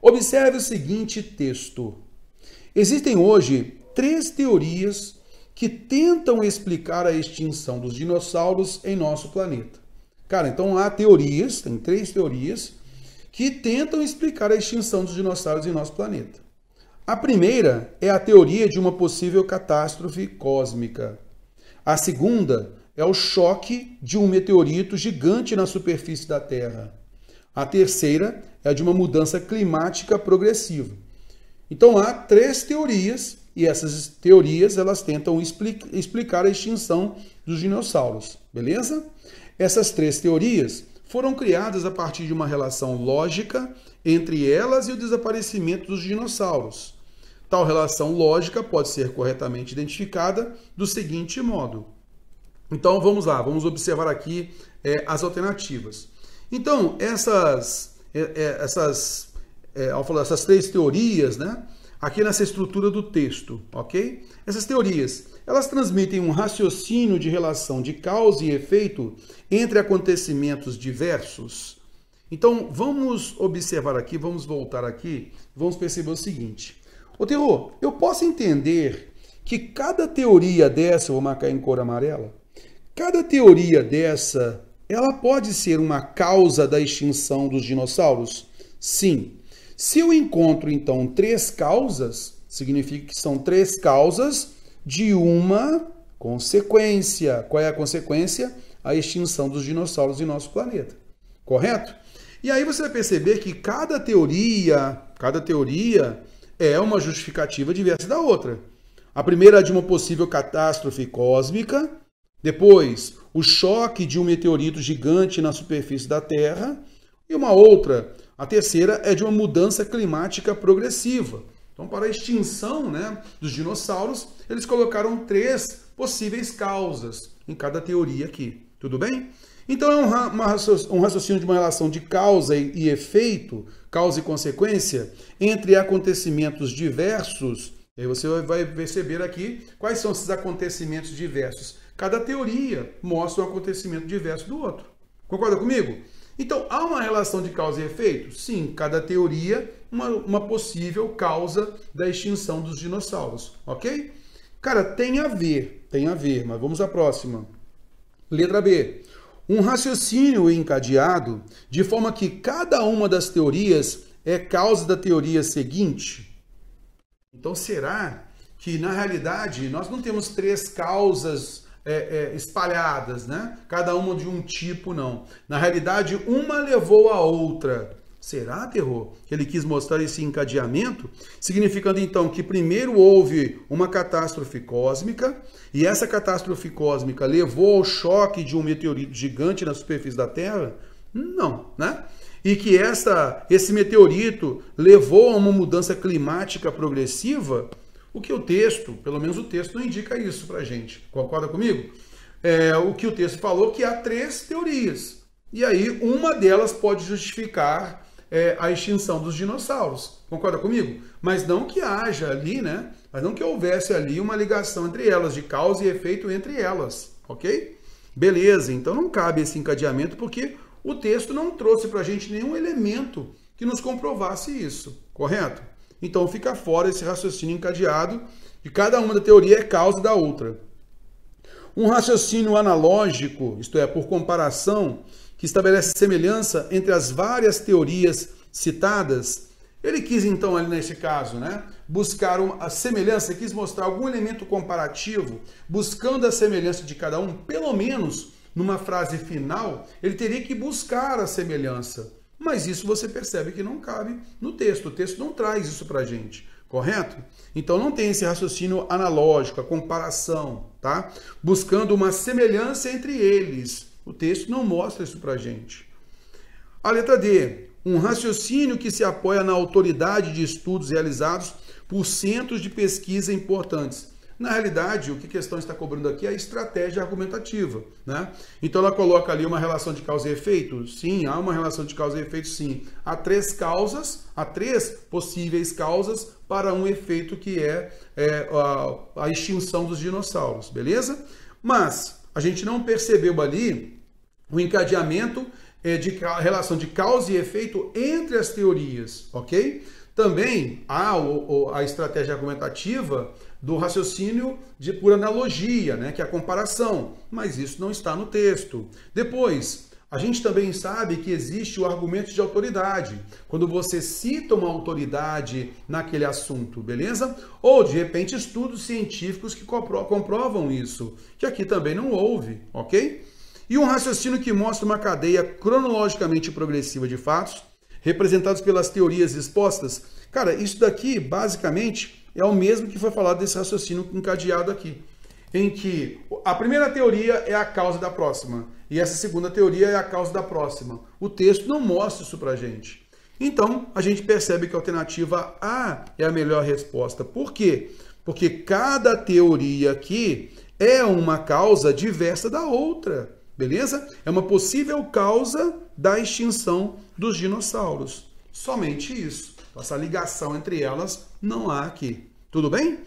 Observe o seguinte texto. Existem hoje três teorias que tentam explicar a extinção dos dinossauros em nosso planeta. Cara, então há teorias, tem três teorias, que tentam explicar a extinção dos dinossauros em nosso planeta. A primeira é a teoria de uma possível catástrofe cósmica. A segunda é o choque de um meteorito gigante na superfície da Terra. A terceira é a de uma mudança climática progressiva. Então há três teorias e essas teorias elas tentam explicar a extinção dos dinossauros, beleza? Essas três teorias foram criadas a partir de uma relação lógica entre elas e o desaparecimento dos dinossauros. Tal relação lógica pode ser corretamente identificada do seguinte modo. Então vamos lá, vamos observar aqui é, as alternativas. Então, essas, é, é, essas, é, essas três teorias, né? Aqui nessa estrutura do texto, ok? Essas teorias, elas transmitem um raciocínio de relação de causa e efeito entre acontecimentos diversos. Então, vamos observar aqui, vamos voltar aqui, vamos perceber o seguinte. Ô Terror, eu posso entender que cada teoria dessa, vou marcar em cor amarela, cada teoria dessa, ela pode ser uma causa da extinção dos dinossauros? Sim. Se eu encontro, então, três causas, significa que são três causas de uma consequência. Qual é a consequência? A extinção dos dinossauros em nosso planeta. Correto? E aí você vai perceber que cada teoria, cada teoria é uma justificativa diversa da outra. A primeira é de uma possível catástrofe cósmica, depois o choque de um meteorito gigante na superfície da Terra, e uma outra a terceira é de uma mudança climática progressiva. Então, para a extinção né, dos dinossauros, eles colocaram três possíveis causas em cada teoria aqui. Tudo bem? Então, é um raciocínio de uma relação de causa e efeito, causa e consequência, entre acontecimentos diversos. E aí você vai perceber aqui quais são esses acontecimentos diversos. Cada teoria mostra um acontecimento diverso do outro. Concorda comigo? Então, há uma relação de causa e efeito? Sim, cada teoria uma, uma possível causa da extinção dos dinossauros, ok? Cara, tem a ver, tem a ver, mas vamos à próxima. Letra B. Um raciocínio encadeado de forma que cada uma das teorias é causa da teoria seguinte. Então, será que na realidade nós não temos três causas é, é, espalhadas, né? Cada uma de um tipo, não. Na realidade, uma levou a outra. Será, terror? Que ele quis mostrar esse encadeamento? Significando então que primeiro houve uma catástrofe cósmica, e essa catástrofe cósmica levou ao choque de um meteorito gigante na superfície da Terra? Não, né? E que essa, esse meteorito levou a uma mudança climática progressiva? O que o texto, pelo menos o texto, não indica isso para gente. Concorda comigo? É, o que o texto falou que há três teorias. E aí, uma delas pode justificar é, a extinção dos dinossauros. Concorda comigo? Mas não que haja ali, né? Mas não que houvesse ali uma ligação entre elas, de causa e efeito entre elas, ok? Beleza, então não cabe esse encadeamento porque o texto não trouxe para a gente nenhum elemento que nos comprovasse isso, correto? Então fica fora esse raciocínio encadeado de cada uma da teoria é causa da outra. Um raciocínio analógico, isto é, por comparação, que estabelece semelhança entre as várias teorias citadas, ele quis então ali nesse caso, né, buscar a semelhança, quis mostrar algum elemento comparativo, buscando a semelhança de cada um, pelo menos numa frase final, ele teria que buscar a semelhança. Mas isso você percebe que não cabe no texto. O texto não traz isso para gente, correto? Então não tem esse raciocínio analógico, a comparação, tá? Buscando uma semelhança entre eles. O texto não mostra isso para gente. A letra D. Um raciocínio que se apoia na autoridade de estudos realizados por centros de pesquisa importantes. Na realidade, o que a questão está cobrando aqui é a estratégia argumentativa. Né? Então ela coloca ali uma relação de causa e efeito? Sim, há uma relação de causa e efeito, sim. Há três causas, há três possíveis causas para um efeito que é, é a, a extinção dos dinossauros, beleza? Mas a gente não percebeu ali o encadeamento é, de relação de causa e efeito entre as teorias, ok? Também há a estratégia argumentativa do raciocínio de por analogia, né, que é a comparação, mas isso não está no texto. Depois, a gente também sabe que existe o argumento de autoridade, quando você cita uma autoridade naquele assunto, beleza? Ou de repente estudos científicos que comprovam isso, que aqui também não houve, ok? E um raciocínio que mostra uma cadeia cronologicamente progressiva de fatos, representados pelas teorias expostas. Cara, isso daqui basicamente é o mesmo que foi falado desse raciocínio encadeado aqui, em que a primeira teoria é a causa da próxima e essa segunda teoria é a causa da próxima. O texto não mostra isso pra gente. Então, a gente percebe que a alternativa A é a melhor resposta. Por quê? Porque cada teoria aqui é uma causa diversa da outra. Beleza? É uma possível causa da extinção dos dinossauros. Somente isso. Essa ligação entre elas não há aqui. Tudo bem?